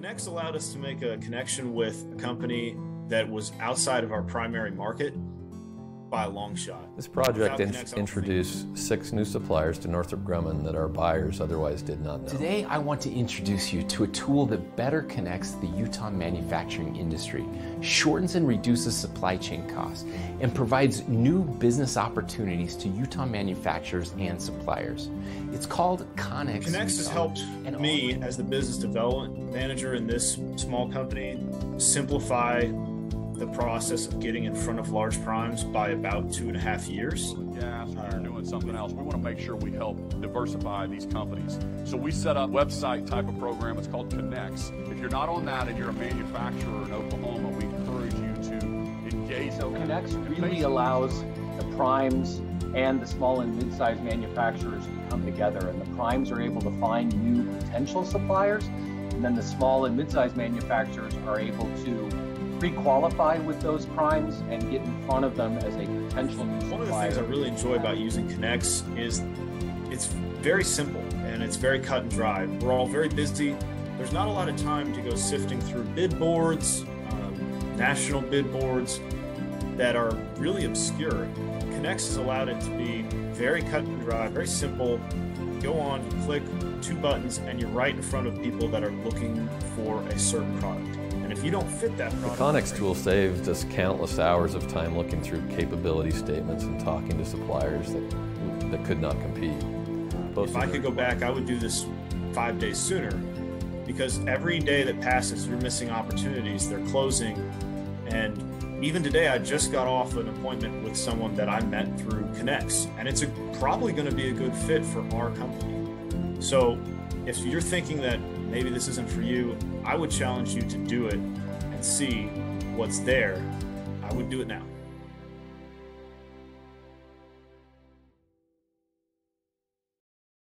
Connex allowed us to make a connection with a company that was outside of our primary market by a long shot. This project in introduced six new suppliers to Northrop Grumman that our buyers otherwise did not know. Today, I want to introduce you to a tool that better connects the Utah manufacturing industry, shortens and reduces supply chain costs, and provides new business opportunities to Utah manufacturers and suppliers. It's called Connex. Connex has helped me as the business development manager in this small company simplify the process of getting in front of large primes by about two and a half years. Gas, or you're doing something else. We want to make sure we help diversify these companies. So we set up website type of program. It's called Connex. If you're not on that and you're a manufacturer in Oklahoma, we encourage you to engage. So Connex really allows the primes and the small and mid-sized manufacturers to come together, and the primes are able to find new potential suppliers, and then the small and mid-sized manufacturers are able to pre-qualify with those primes and get in front of them as a potential. One of the things I really enjoy about using Connex is it's very simple and it's very cut and dry. We're all very busy. There's not a lot of time to go sifting through bid boards, um, national bid boards that are really obscure. Connex has allowed it to be very cut and dry, very simple. Go on, click two buttons, and you're right in front of people that are looking for a certain product. And if you don't fit that product, the Connex tool saved us countless hours of time looking through capability statements and talking to suppliers that that could not compete. Both if I could go back, I would do this five days sooner because every day that passes, you're missing opportunities. They're closing. And even today, I just got off an appointment with someone that I met through Connex, and it's a, probably going to be a good fit for our company. So if you're thinking that maybe this isn't for you, I would challenge you to do it and see what's there. I would do it now.